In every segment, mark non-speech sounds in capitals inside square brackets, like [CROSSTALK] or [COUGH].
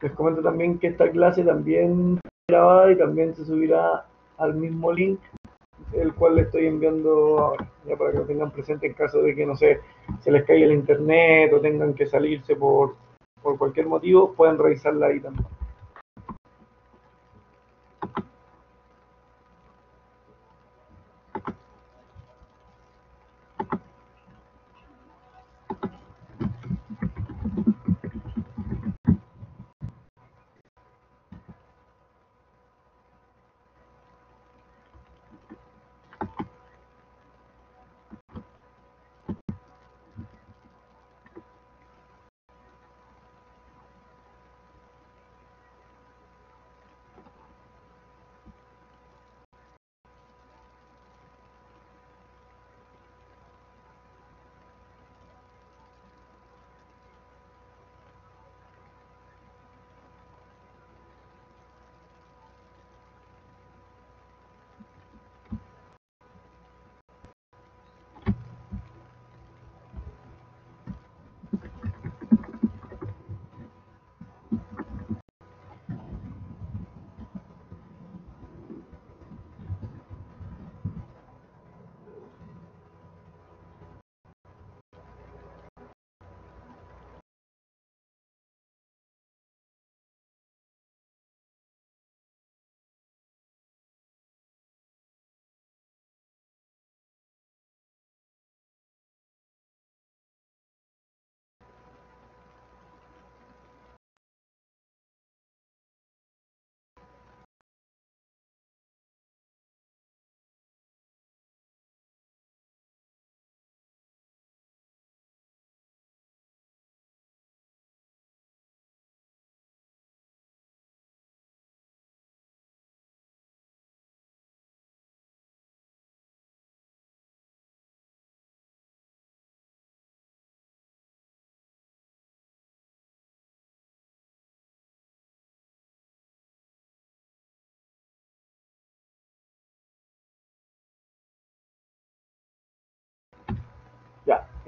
Les comento también que esta clase también grabada y también se subirá al mismo link el cual le estoy enviando ahora, ya para que lo tengan presente en caso de que, no sé, se les caiga el internet o tengan que salirse por, por cualquier motivo, pueden revisarla ahí también.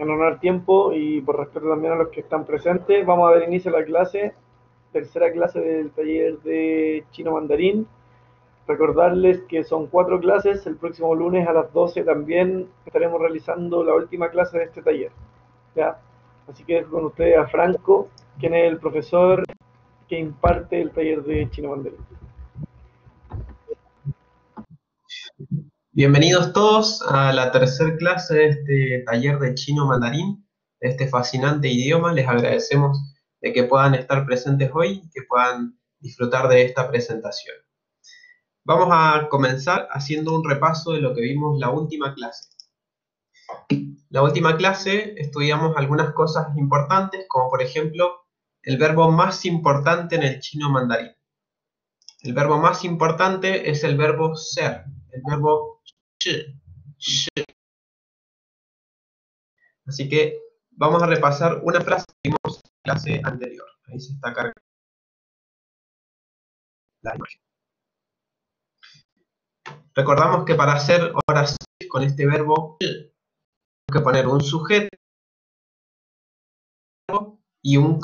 En honor tiempo y por respeto también a los que están presentes, vamos a dar inicio a la clase, tercera clase del taller de chino mandarín. Recordarles que son cuatro clases, el próximo lunes a las 12 también estaremos realizando la última clase de este taller. ¿ya? Así que con ustedes a Franco, quien es el profesor que imparte el taller de chino mandarín. Bienvenidos todos a la tercera clase de este taller de chino mandarín, de este fascinante idioma. Les agradecemos de que puedan estar presentes hoy y que puedan disfrutar de esta presentación. Vamos a comenzar haciendo un repaso de lo que vimos la última clase. La última clase estudiamos algunas cosas importantes, como por ejemplo el verbo más importante en el chino mandarín. El verbo más importante es el verbo ser, el verbo Así que vamos a repasar una frase que vimos en la clase anterior. Ahí se está cargando la imagen. Recordamos que para hacer oraciones con este verbo tenemos que poner un sujeto y un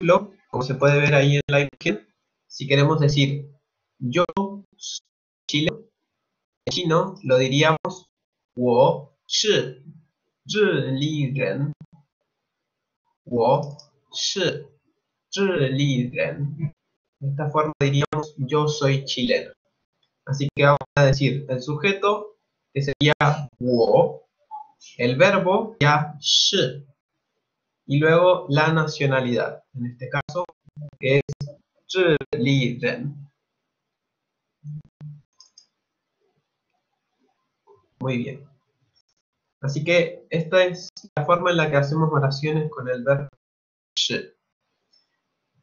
ejemplo, como se puede ver ahí en la imagen, si queremos decir yo soy chileno, en chino lo diríamos wo shi li. Wo shi li. De esta forma diríamos yo soy chileno. Así que vamos a decir el sujeto que sería wo, el verbo ya shi y luego la nacionalidad, en este caso que es li ren. Muy bien. Así que esta es la forma en la que hacemos oraciones con el verbo.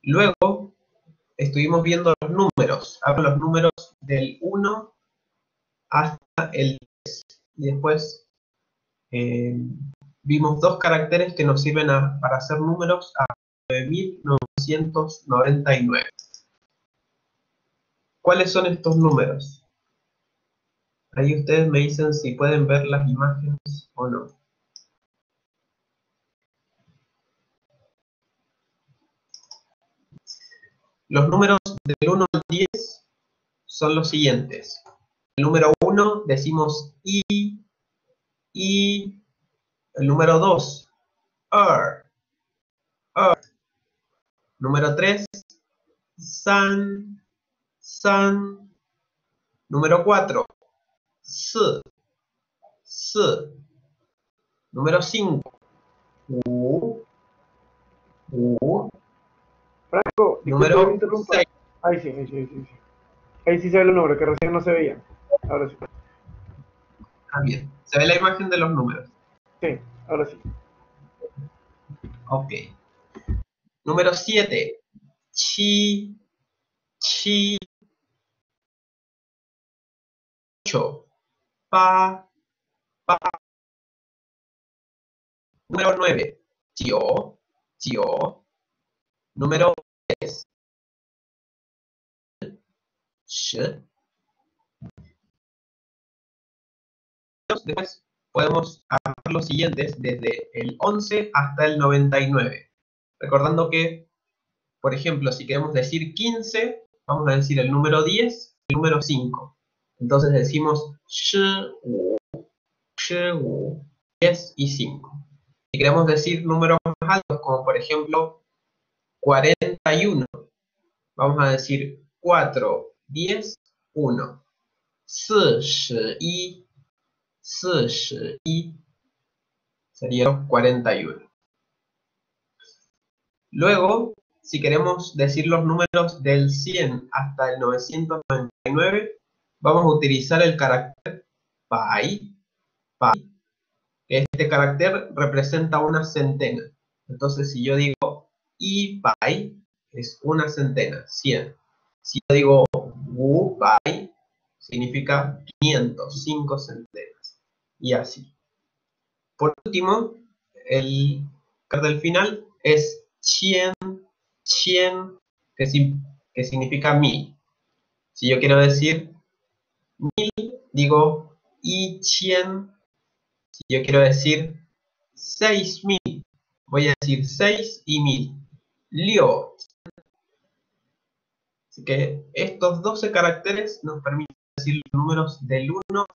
Luego estuvimos viendo los números. Hablo los números del 1 hasta el 10. Y después eh, vimos dos caracteres que nos sirven para hacer números a 9999. ¿Cuáles son estos números? Ahí ustedes me dicen si pueden ver las imágenes o no. Los números del 1 al 10 son los siguientes. El número 1 decimos I, I. El número 2, ER, ER. Número 3, SAN, SAN. Número 4, S, S. Número 5, U, U. Franco, Número interrumpa. 6. Ahí sí, ahí sí, ahí sí. Ahí sí se ven los números, que recién no se veían. Ahora sí. Ah, bien. Se ve la imagen de los números. Sí, ahora sí. Ok. Número 7. Chi, chi. 8. Pa, pa. Número 9. Tio, tio. Número 10. Sh. Después podemos agarrar los siguientes desde el 11 hasta el 99. Recordando que, por ejemplo, si queremos decir 15, vamos a decir el número 10, el número 5. Entonces decimos 15, 15, 10 y 5. Si queremos decir números más altos, como por ejemplo 41, vamos a decir 4, 10, 1. 41, 41 sería 41. Luego, si queremos decir los números del 100 hasta el 999, vamos a utilizar el carácter pi. Este carácter representa una centena. Entonces, si yo digo i pi, es una centena, 100. Si yo digo wu pi, significa 500, 5 centenas. Y así. Por último, el carácter del final es chien, chien, que, que significa mil. Si yo quiero decir mil, digo y chien. Si yo quiero decir seis mil, voy a decir seis y mil. Liu. Así que estos 12 caracteres nos permiten decir los números del 1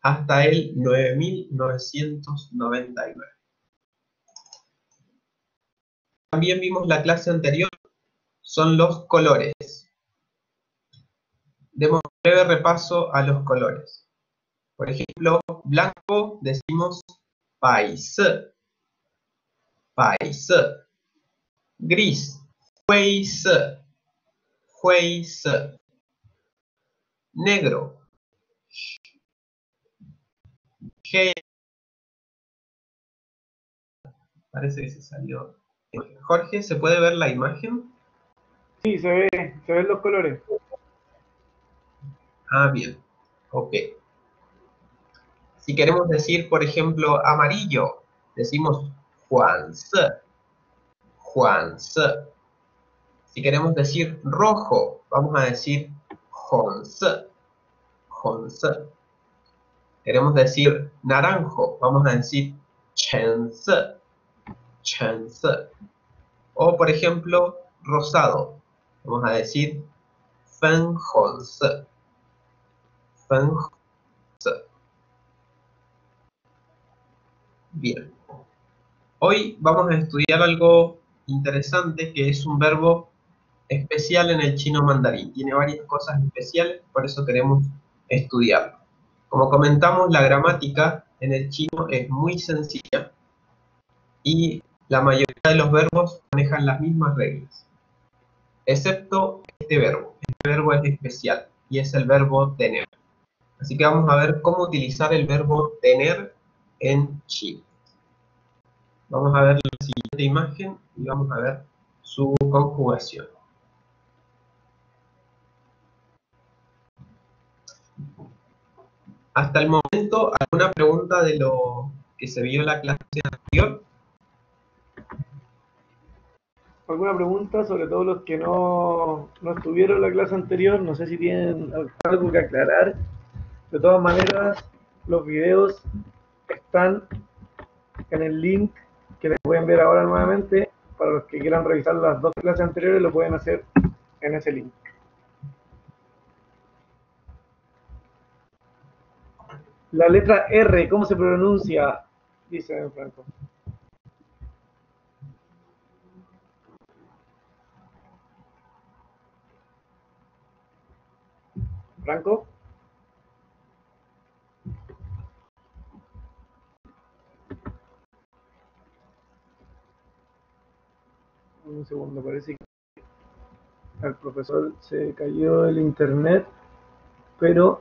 hasta el 9999. También vimos la clase anterior, son los colores. Demos un breve repaso a los colores. Por ejemplo, blanco decimos país, país. Gris, huis, huis. Negro, Parece que se salió. Jorge, ¿se puede ver la imagen? Sí, se ve, se ven los colores. Ah, bien. Ok. Si queremos decir, por ejemplo, amarillo, decimos Juanse. Juanse. Si queremos decir rojo, vamos a decir Honse. Honse. Queremos decir naranjo, vamos a decir Chense. Chense. O, por ejemplo, rosado, vamos a decir Fenhonse. Fenhonse. Bien. Hoy vamos a estudiar algo interesante que es un verbo especial en el chino mandarín. Tiene varias cosas especiales, por eso queremos estudiarlo. Como comentamos, la gramática en el chino es muy sencilla y la mayoría de los verbos manejan las mismas reglas, excepto este verbo. Este verbo es especial y es el verbo tener. Así que vamos a ver cómo utilizar el verbo tener en chino. Vamos a ver la siguiente imagen y vamos a ver su conjugación. Hasta el momento, ¿alguna pregunta de lo que se vio en la clase anterior? ¿Alguna pregunta? Sobre todo los que no, no estuvieron en la clase anterior, no sé si tienen algo que aclarar. De todas maneras, los videos están en el link que les pueden ver ahora nuevamente. Para los que quieran revisar las dos clases anteriores, lo pueden hacer en ese link. La letra R, ¿cómo se pronuncia? Dice Franco. Franco. Un segundo, parece que al profesor se cayó el internet, pero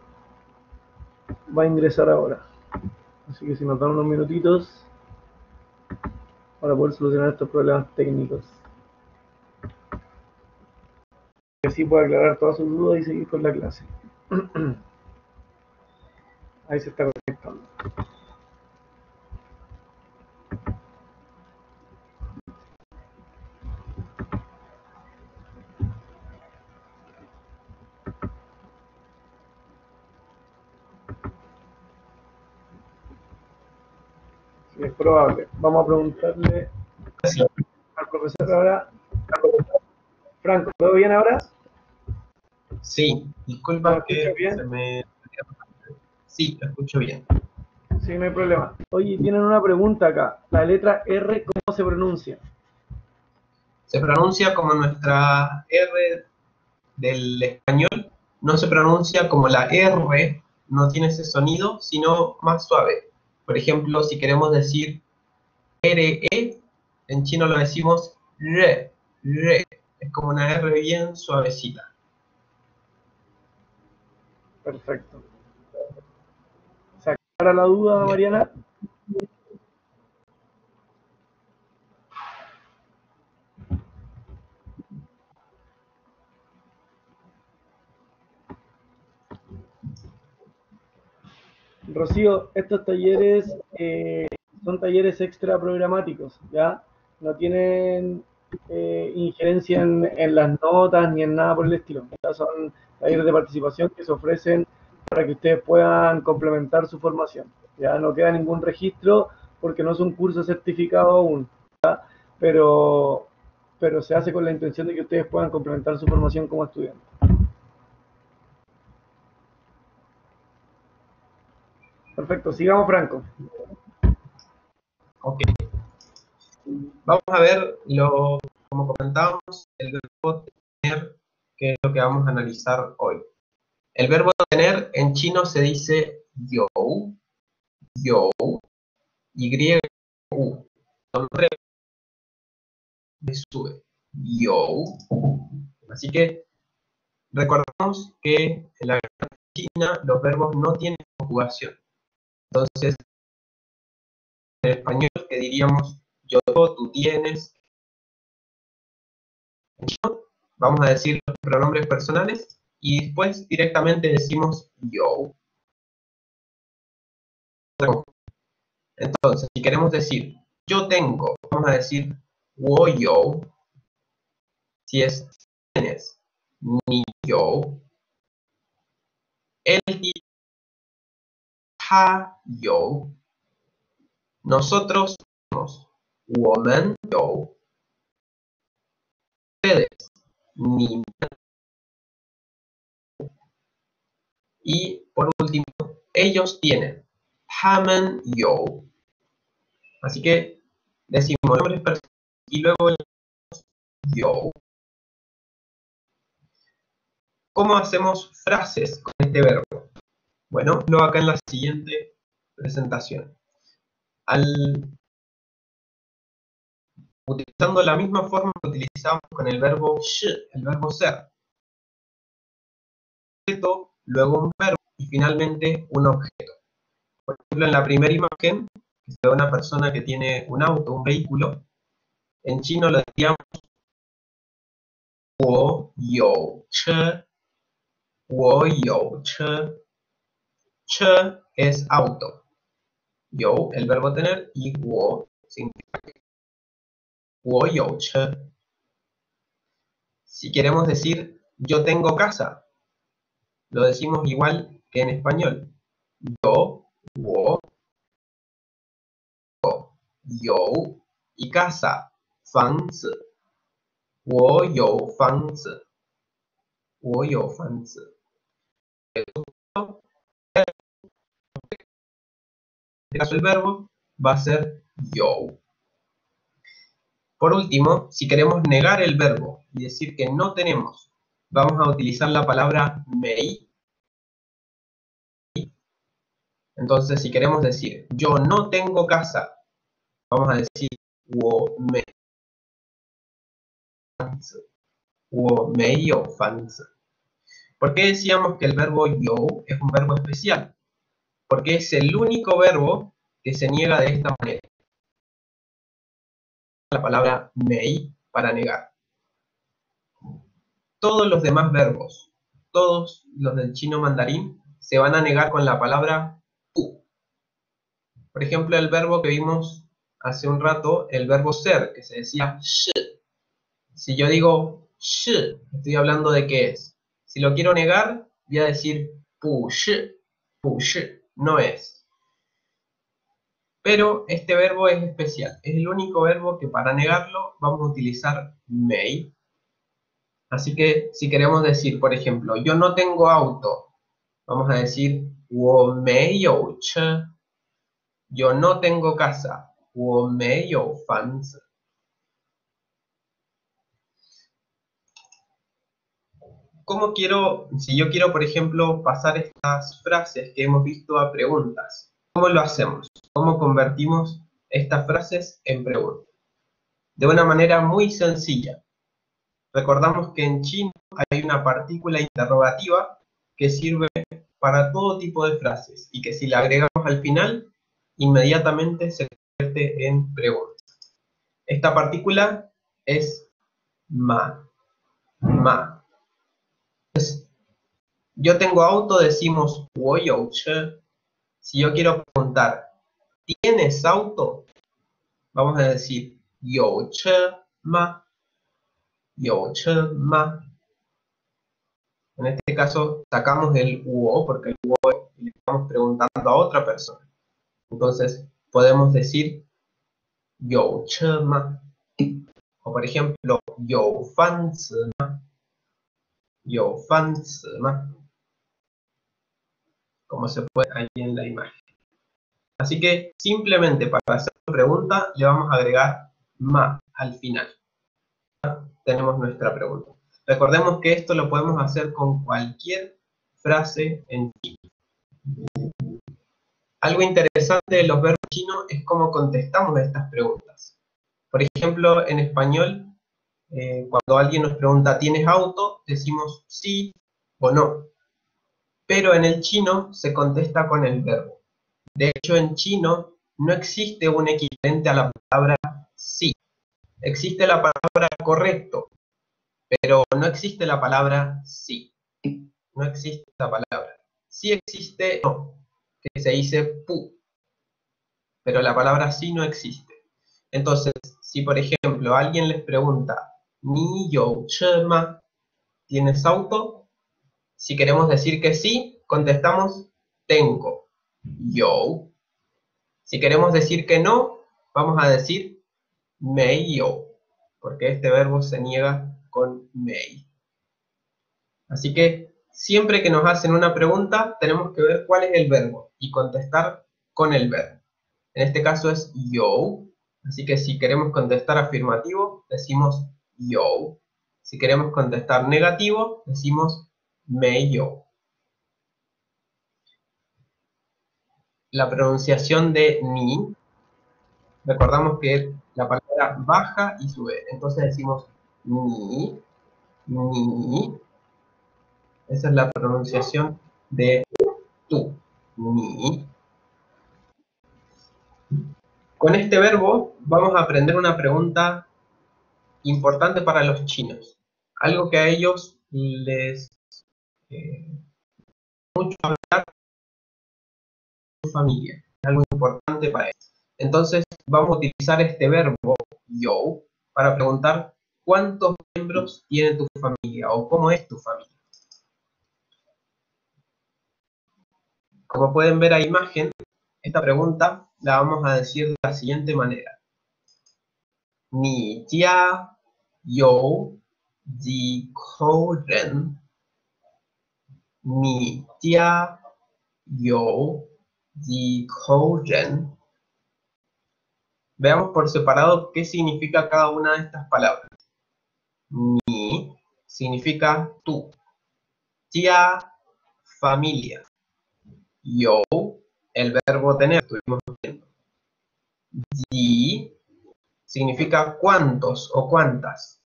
va a ingresar ahora. Así que si nos dan unos minutitos para poder solucionar estos problemas técnicos. Y así pueda aclarar todas sus dudas y seguir con la clase. [CLEARS THROAT] Ahí se está conectando. Sí, es probable. Vamos a preguntarle Sí, al profesor ahora. Franco, ¿todo bien ahora? sí, disculpa ¿Me que bien? se me... Sí, te escucho bien. Sí, no hay problema. Oye, tienen una pregunta acá. La letra R, ¿cómo se pronuncia? Se pronuncia como nuestra R del español, no se pronuncia como la R, no tiene ese sonido, sino más suave. Por ejemplo, si queremos decir RE, en chino lo decimos re, re. Es como una R bien suavecita. Perfecto. ¿Se aclara la duda. Mariana? Rocío, estos talleres eh, son talleres extra programáticos, ¿ya? No tienen eh, injerencia en, las notas ni en nada por el estilo. ¿ya? Son talleres de participación que se ofrecen para que ustedes puedan complementar su formación. Ya no queda ningún registro porque no es un curso certificado aún. Pero, pero se hace con la intención de que ustedes puedan complementar su formación como estudiantes. Perfecto, sigamos Franco. Ok. Vamos a ver, lo, como comentábamos, el verbo tener, que es lo que vamos a analizar hoy. El verbo tener en chino se dice yo, yo, y, u. Sube, yo. Así que recordamos que en la china los verbos no tienen conjugación. Entonces, en español que diríamos yo, tú tienes. Vamos a decir los pronombres personales y después directamente decimos yo. Entonces, si queremos decir yo tengo, vamos a decir wo yo. Si es tienes, ni yo. Él tiene, ha yo. Nosotros tenemos, 我们有 ustedes, 你们 y por último, ellos tienen, 他们有 así que decimos nombres personales y luego el yo. ¿Cómo hacemos frases con este verbo? Bueno, lo acá en la siguiente presentación. Al... Utilizando la misma forma que utilizamos con el verbo sh, el verbo ser. Objeto, luego un verbo y finalmente un objeto. Por ejemplo, en la primera imagen, que se ve una persona que tiene un auto, un vehículo, en chino lo diríamos wo you che, wo che, Ch es auto. Yo, el verbo tener, y wo significa wo yo che. Si queremos decir yo tengo casa, lo decimos igual que en español. Yo, wo, yo y casa, fangzi. Wo yo fangzi. Wo yo fangzi este caso el verbo, va a ser yo. Por último, si queremos negar el verbo y decir que no tenemos, vamos a utilizar la palabra mei. Entonces, si queremos decir yo no tengo casa, vamos a decir wo mei ¿Por qué decíamos que el verbo yo es un verbo especial? Porque es el único verbo que se niega de esta manera. La palabra mei para negar. Todos los demás verbos, todos los del chino mandarín, se van a negar con la palabra u. Por ejemplo, el verbo que vimos hace un rato, el verbo ser, que se decía shi. Si yo digo shi, estoy hablando de qué es si lo quiero negar, voy a decir push, push, no es. Pero este verbo es especial, es el único verbo que para negarlo vamos a utilizar may. Así que si queremos decir, por ejemplo, yo no tengo auto, vamos a decir 我没有车. Yo no tengo casa, 我没有房子. ¿Cómo quiero, si yo quiero, por ejemplo, pasar estas frases que hemos visto a preguntas? ¿Cómo lo hacemos? ¿Cómo convertimos estas frases en preguntas? De una manera muy sencilla. Recordamos que en chino hay una partícula interrogativa que sirve para todo tipo de frases y que si la agregamos al final, inmediatamente se convierte en pregunta. Esta partícula es ma, ma, yo tengo auto, decimos Si yo quiero preguntar, ¿tienes auto? Vamos a decir yo ma. Yo ma. En este caso sacamos el wo porque el wo le estamos preguntando a otra persona. Entonces podemos decir yo ma. O por ejemplo, yo fan ma. Yo fan ma. Como se puede ahí en la imagen. Así que simplemente para hacer la pregunta le vamos a agregar ma al final. Tenemos nuestra pregunta. Recordemos que esto lo podemos hacer con cualquier frase en chino. Algo interesante de los verbos chinos es cómo contestamos estas preguntas. Por ejemplo, en español eh, cuando alguien nos pregunta, ¿tienes auto? Decimos sí o no. Pero en el chino se contesta con el verbo. De hecho, en chino no existe un equivalente a la palabra sí. Existe la palabra correcto, pero no existe la palabra sí. No existe la palabra. Sí existe no, que se dice pu, pero la palabra sí no existe. Entonces, si por ejemplo alguien les pregunta, ni yo chema. ¿Tienes auto? Si queremos decir que sí, contestamos tengo. Yo. Si queremos decir que no, vamos a decir mei yo, porque este verbo se niega con mei. Así que siempre que nos hacen una pregunta, tenemos que ver cuál es el verbo y contestar con el verbo. En este caso es yo, así que si queremos contestar afirmativo, decimos yo. Si queremos contestar negativo, decimos me yo. La pronunciación de ni, recordamos que la palabra baja y sube, entonces decimos ni, ni. Esa es la pronunciación de tú, ni. Con este verbo vamos a aprender una pregunta importante para los chinos. Algo que a ellos les mucho hablar con su familia, es algo importante para eso. Entonces vamos a utilizar este verbo yo para preguntar cuántos miembros tiene tu familia o cómo es tu familia. Como pueden ver a imagen, esta pregunta la vamos a decir de la siguiente manera. Ni ya yo ji ren mi jia you di kou. Veamos por separado qué significa cada una de estas palabras. Mi significa tú. Jia, familia. Yo, el verbo tener, estuvimos viendo. Di significa cuántos o cuántas.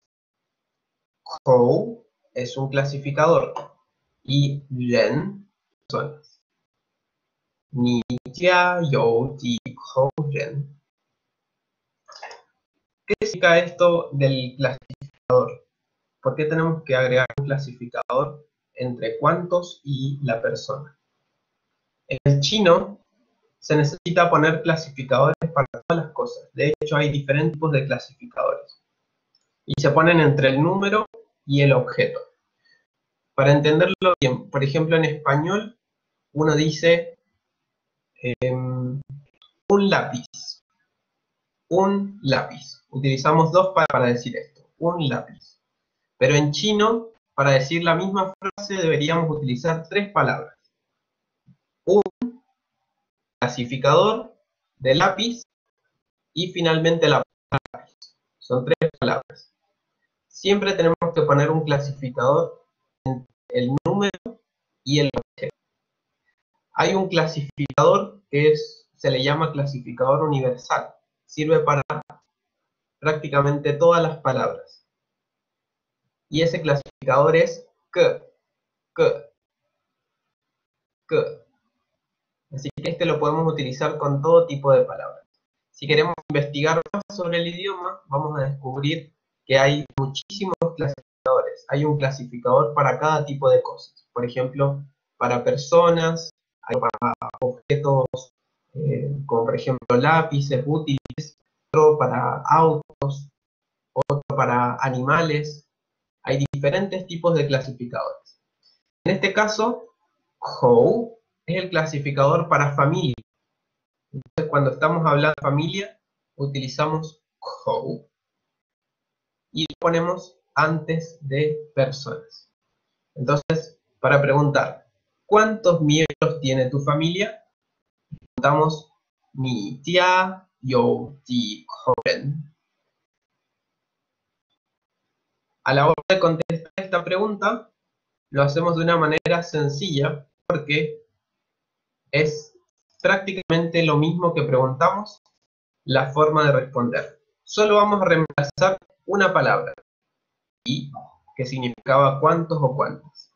Kou es un clasificador. Y ren, personas. Ni jia you ji kou ren. ¿Qué significa esto del clasificador? ¿Por qué tenemos que agregar un clasificador entre cuántos y la persona? En el chino se necesita poner clasificadores para todas las cosas. De hecho, hay diferentes tipos de clasificadores. Y se ponen entre el número y el objeto. Para entenderlo bien, por ejemplo, en español, uno dice em, un lápiz. Un lápiz. Utilizamos dos para decir esto. Un lápiz. Pero en chino, para decir la misma frase, deberíamos utilizar tres palabras un clasificador de lápiz y finalmente la lápiz. Son tres palabras. Siempre tenemos que poner un clasificador el número y el objeto. Hay un clasificador que se le llama clasificador universal. Sirve para prácticamente todas las palabras. Y ese clasificador es que, que, que. Así que este lo podemos utilizar con todo tipo de palabras. Si queremos investigar más sobre el idioma, vamos a descubrir que hay muchísimos clasificadores. Hay un clasificador para cada tipo de cosas. Por ejemplo, para personas, hay para objetos eh, como por ejemplo lápices, útiles, otro para autos, otro para animales. Hay diferentes tipos de clasificadores. En este caso, how es el clasificador para familia. Entonces, cuando estamos hablando de familia, utilizamos co y ponemos antes de personas. Entonces, para preguntar, ¿cuántos miembros tiene tu familia? Preguntamos, mi tía yo ji A la hora de contestar esta pregunta, lo hacemos de una manera sencilla porque es prácticamente lo mismo que preguntamos, la forma de responder. Solo vamos a reemplazar una palabra, y, que significaba cuántos o cuántas.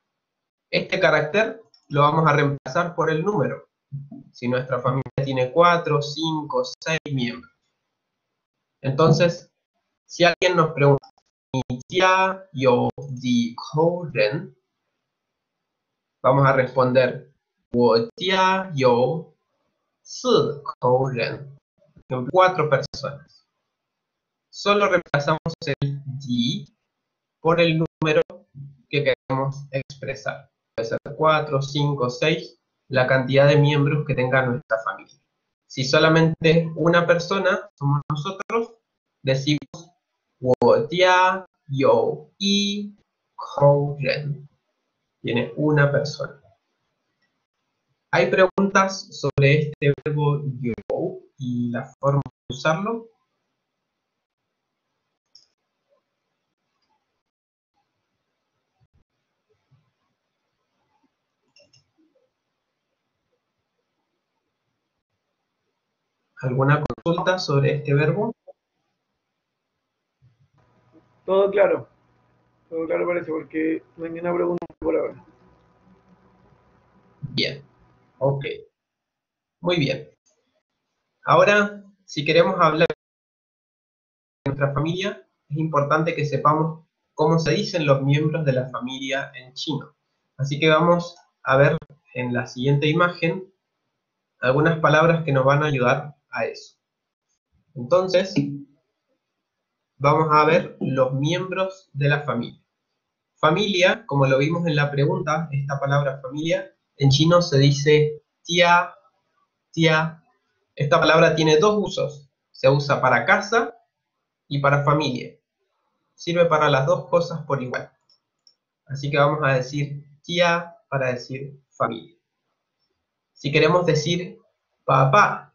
Este carácter lo vamos a reemplazar por el número, si nuestra familia tiene 4, 5, 6 miembros. Entonces, si alguien nos pregunta, vamos a responder, yo cuatro personas. Solo reemplazamos el di por el número que queremos expresar. Puede ser 4, 5, 6, la cantidad de miembros que tenga nuestra familia. Si solamente una persona somos nosotros, decimos Wotia Yo Y Ren. Tiene una persona. Hay preguntas sobre este verbo yo y la forma de usarlo. ¿Alguna consulta sobre este verbo? Todo claro. Todo claro parece, porque no hay ninguna pregunta por ahora. Bien. Ok. Muy bien. Ahora, si queremos hablar de nuestra familia, es importante que sepamos cómo se dicen los miembros de la familia en chino. Así que vamos a ver en la siguiente imagen algunas palabras que nos van a ayudar a eso. Entonces, vamos a ver los miembros de la familia. Familia, como lo vimos en la pregunta, esta palabra familia en chino se dice tia, tia. Esta palabra tiene dos usos. Se usa para casa y para familia. Sirve para las dos cosas por igual. Así que vamos a decir tia, para decir familia. Si queremos decir papá,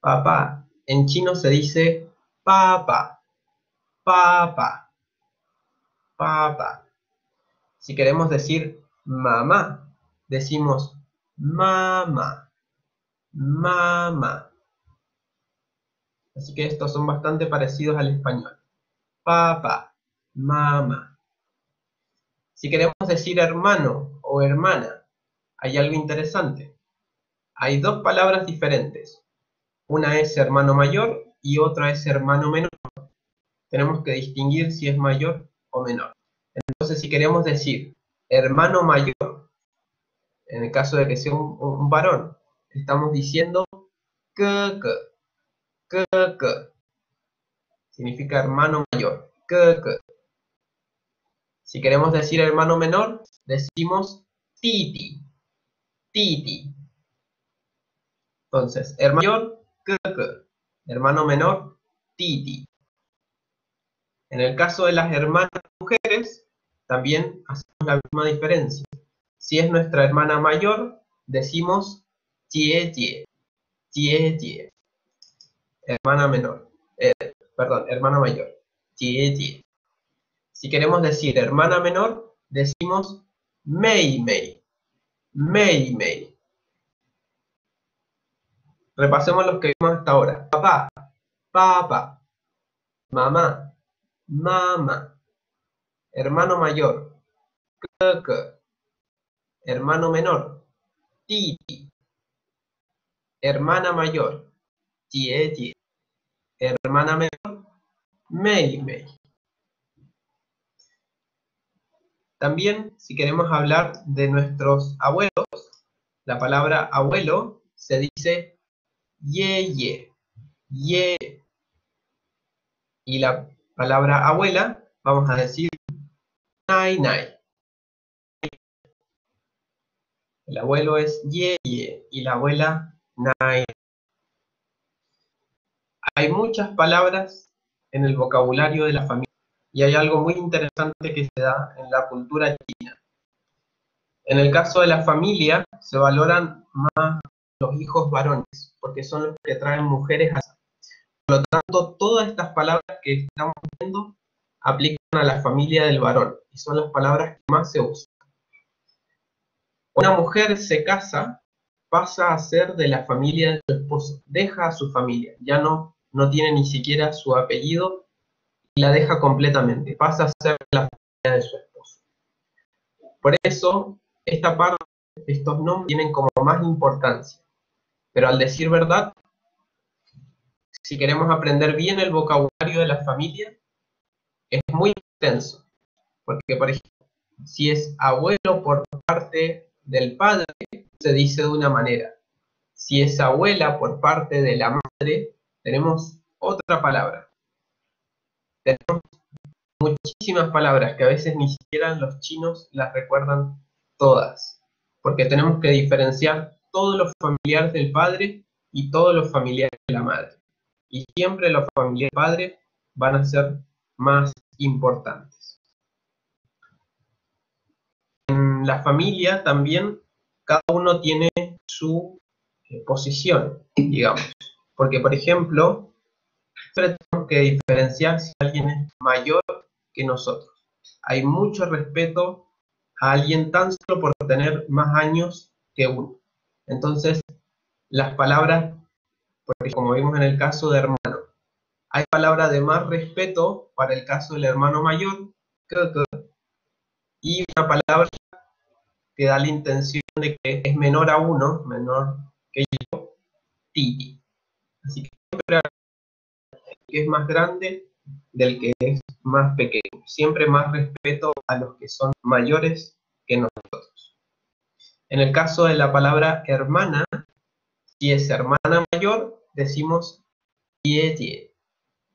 papá, en chino se dice papá, papá, papá. Si queremos decir mamá, decimos mamá, mamá. Así que estos son bastante parecidos al español. Papá, mamá. Si queremos decir hermano o hermana, hay algo interesante. Hay dos palabras diferentes. Una es hermano mayor y otra es hermano menor. Tenemos que distinguir si es mayor o menor. Entonces, si queremos decir hermano mayor, en el caso de que sea un, varón, estamos diciendo que, que, que, Significa hermano mayor. Que, que. Si queremos decir hermano menor, decimos titi. Titi. Entonces, hermano mayor, Hermano menor, titi. En el caso de las hermanas mujeres, también hacemos la misma diferencia. Si es nuestra hermana mayor, decimos jie jie, jie jie. Hermana menor, eh, perdón, hermana mayor, jie jie. Si queremos decir hermana menor, decimos mei mei, mei mei. Repasemos los que vimos hasta ahora. Papá, papá, mamá, Mama. Hermano mayor. Hermano menor. Titi. Hermana mayor. Jie Hermana menor. Mei Mei. También, si queremos hablar de nuestros abuelos, la palabra abuelo se dice ye ye. Y la palabra abuela, vamos a decir nai nai. El abuelo es ye ye y la abuela nai. Hay muchas palabras en el vocabulario de la familia y hay algo muy interesante que se da en la cultura china. En el caso de la familia se valoran más los hijos varones porque son los que traen mujeres a por lo tanto, todas estas palabras que estamos viendo aplican a la familia del varón y son las palabras que más se usan. Una mujer se casa, pasa a ser de la familia de su esposo, deja a su familia, ya no, no tiene ni siquiera su apellido y la deja completamente, pasa a ser de la familia de su esposo. Por eso, esta parte, estos nombres tienen como más importancia. Pero al decir verdad, si queremos aprender bien el vocabulario de la familia, es muy extenso. Porque, por ejemplo, si es abuelo por parte del padre, se dice de una manera. Si es abuela por parte de la madre, tenemos otra palabra. Tenemos muchísimas palabras que a veces ni siquiera los chinos las recuerdan todas. Porque tenemos que diferenciar todos los familiares del padre y todos los familiares de la madre y siempre los familiares padres van a ser más importantes. En la familia también cada uno tiene su eh, posición, digamos. Porque, por ejemplo, tenemos que diferenciar si alguien es mayor que nosotros. Hay mucho respeto a alguien tan solo por tener más años que uno. Entonces, las palabras porque como vimos en el caso de hermano, hay palabra de más respeto para el caso del hermano mayor, y una palabra que da la intención de que es menor a uno, menor que yo, titi. Así que siempre que es más grande del que es más pequeño. Siempre más respeto a los que son mayores que nosotros. En el caso de la palabra hermana, si es hermana mayor, decimos tie,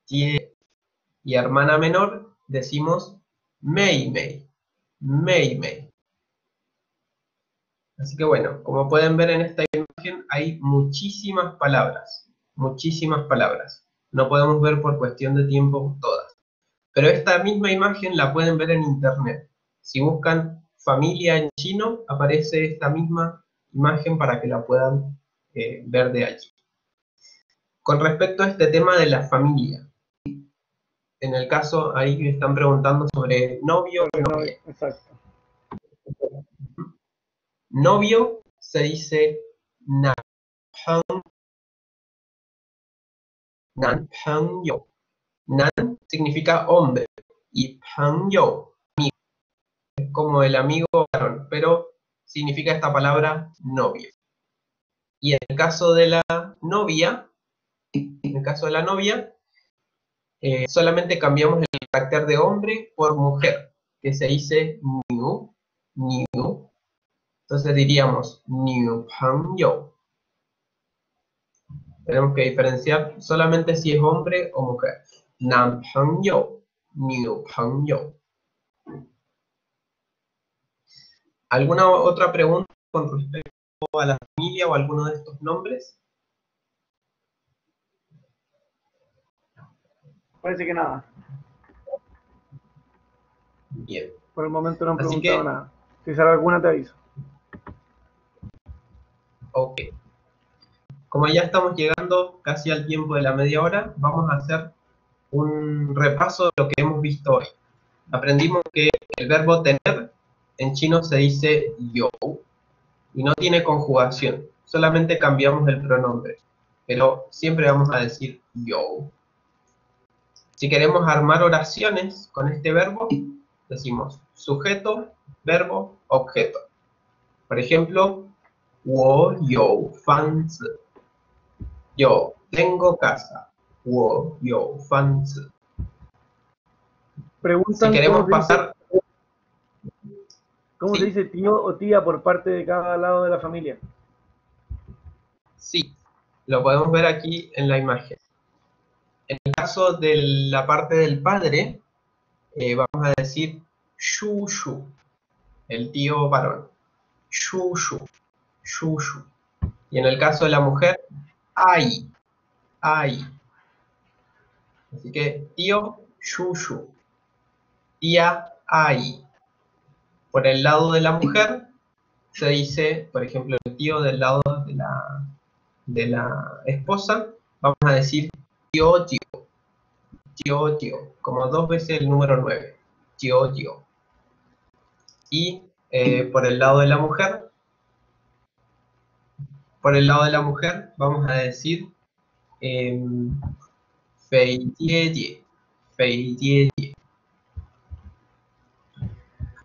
tie. Y hermana menor decimos mei, mei, mei, mei. Así que bueno, como pueden ver en esta imagen hay muchísimas palabras, muchísimas palabras. No podemos ver por cuestión de tiempo todas. Pero esta misma imagen la pueden ver en internet. Si buscan familia en chino, aparece esta misma imagen para que la puedan eh, ver de allí. Con respecto a este tema de la familia, en el caso ahí me están preguntando sobre novio o novia. Exacto. Novio se dice nan nan yo. Nan significa hombre y yo es como el amigo varón, pero significa esta palabra novio. Y en el caso de la novia, en el caso de la novia, eh, solamente cambiamos el carácter de hombre por mujer, que se dice niu, niu. Entonces diríamos niu yo. Tenemos que diferenciar solamente si es hombre o mujer. Nan yo, niu yo. ¿Alguna otra pregunta con respecto a la familia o alguno de estos nombres? Parece que nada. Bien. Por el momento no han preguntado nada. Si sale alguna te aviso. Ok. Como ya estamos llegando casi al tiempo de la media hora, vamos a hacer un repaso de lo que hemos visto hoy. Aprendimos que el verbo tener en chino se dice yo y no tiene conjugación, solamente cambiamos el pronombre, pero siempre vamos a decir yo. Si queremos armar oraciones con este verbo, decimos sujeto, verbo, objeto. Por ejemplo, wo yo fan Yo tengo casa. Wo yo fan si queremos pasar ¿Cómo se dice tío o tía por parte de cada lado de la familia? Sí, lo podemos ver aquí en la imagen. En el caso de la parte del padre, eh, vamos a decir shu shu, el tío varón. Shu shu, shu shu. Y en el caso de la mujer, ai, ai. Así que tío shu shu, tía ai. Por el lado de la mujer se dice, por ejemplo, el tío del lado de la, de la esposa, vamos a decir tío, tío, tío, tío, como dos veces el número 9, tío, tío. Y eh, por el lado de la mujer, por el lado de la mujer, vamos a decir eh, fei tie fei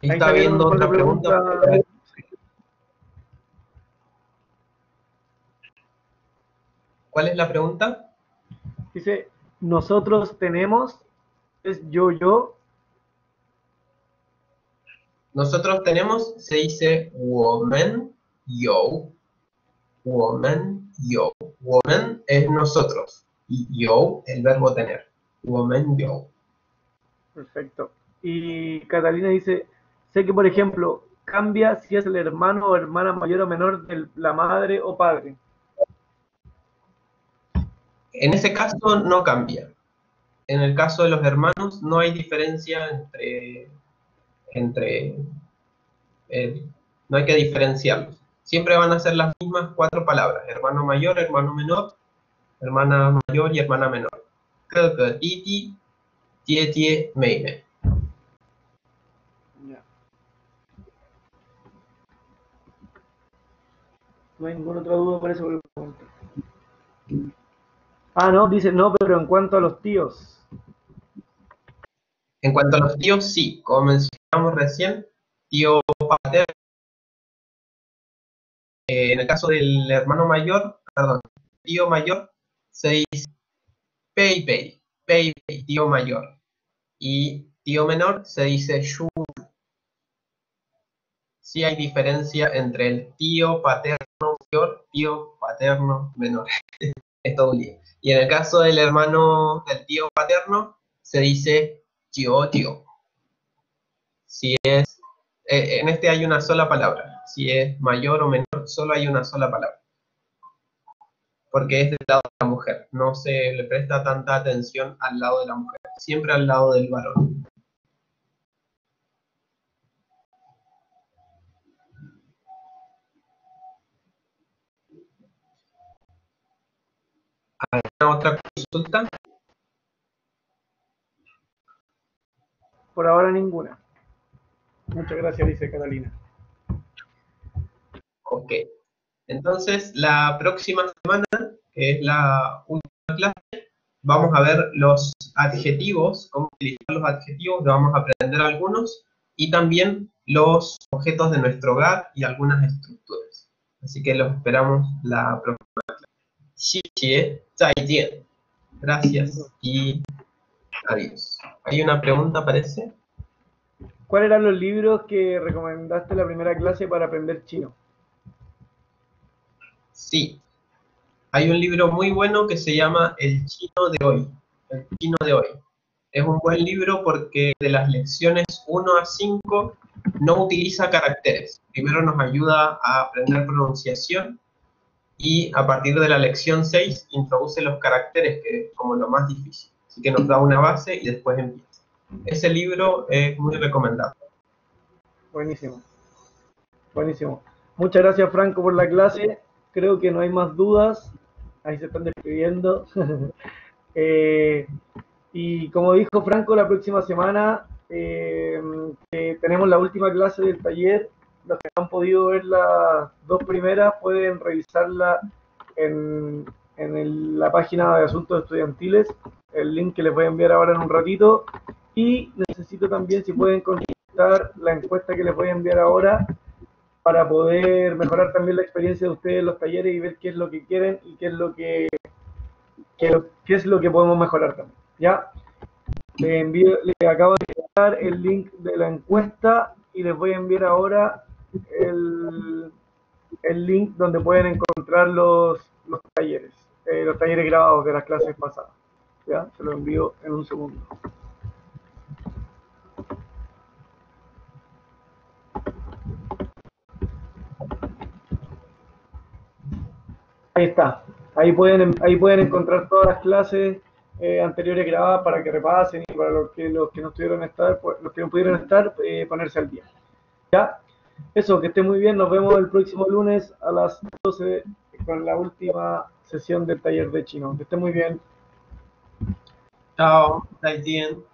Está viendo otra pregunta. ¿Cuál es la pregunta? Dice, nosotros tenemos, es yo, yo. Nosotros tenemos, se dice woman, yo. Woman, yo. Woman es nosotros. Y yo, el verbo tener. Woman, yo. Perfecto. Y Catalina dice, Sé que, por ejemplo, cambia si es el hermano o hermana mayor o menor de la madre o padre. En ese caso no cambia. En el caso de los hermanos no hay diferencia entre... entre eh, no hay que diferenciarlos. Siempre van a ser las mismas cuatro palabras. Hermano mayor, hermano menor, hermana mayor y hermana menor. Titi, tie, tie, mei, No hay ninguna otra duda por eso Ah, no, dice no, pero en cuanto a los tíos. En cuanto a los tíos, sí, como mencionamos recién, tío paterno. Eh, en el caso del hermano mayor, perdón, tío mayor, se dice pei pei, pei tío mayor. Y tío menor se dice shu. Sí hay diferencia entre el tío paterno tío paterno menor. [LAUGHS] es todo un Y en el caso del hermano del tío paterno, se dice tío tío. Si es, eh, en este hay una sola palabra. Si es mayor o menor, solo hay una sola palabra. Porque es del lado de la mujer. No se le presta tanta atención al lado de la mujer. Siempre al lado del varón. ¿Alguna otra consulta? Por ahora ninguna. Muchas gracias, dice Catalina. Ok. Entonces, la próxima semana, que es la última clase, vamos a ver los adjetivos, cómo utilizar los adjetivos, vamos a aprender algunos, y también los objetos de nuestro hogar y algunas estructuras. Así que los esperamos la próxima clase. Gracias y adiós. Hay una pregunta, parece. ¿Cuáles eran los libros que recomendaste en la primera clase para aprender chino? Sí. Hay un libro muy bueno que se llama El chino de hoy. El chino de hoy. Es un buen libro porque de las lecciones 1 a 5 no utiliza caracteres. Primero nos ayuda a aprender pronunciación y a partir de la lección 6 introduce los caracteres, que es como lo más difícil. Así que nos da una base y después empieza. Ese libro es muy recomendable. Buenísimo. Buenísimo. Muchas gracias Franco por la clase. Creo que no hay más dudas. Ahí se están despidiendo. [LAUGHS] Eh, y como dijo Franco, la próxima semana eh, tenemos la última clase del taller. Los que han podido ver las dos primeras pueden revisarla en, en la página de asuntos estudiantiles. El link que les voy a enviar ahora en un ratito. Y necesito también, si pueden contestar la encuesta que les voy a enviar ahora, para poder mejorar también la experiencia de ustedes en los talleres y ver qué es lo que quieren y qué es lo que qué, es lo que podemos mejorar también. ¿Ya? Les, envío, les acabo de enviar el link de la encuesta y les voy a enviar ahora el, el link donde pueden encontrar los, los talleres, eh, los talleres grabados de las clases pasadas. ¿Ya? Se lo envío en un segundo. Ahí está. Ahí pueden, ahí pueden encontrar todas las clases eh, anteriores grabadas para que repasen y para los que, los que no estuvieron estar, pues, los que no pudieron estar, eh, ponerse al día. ¿Ya? Eso, que esté muy bien. Nos vemos el próximo lunes a las 12 con la última sesión del taller de chino. Que esté muy bien. Chao, bien.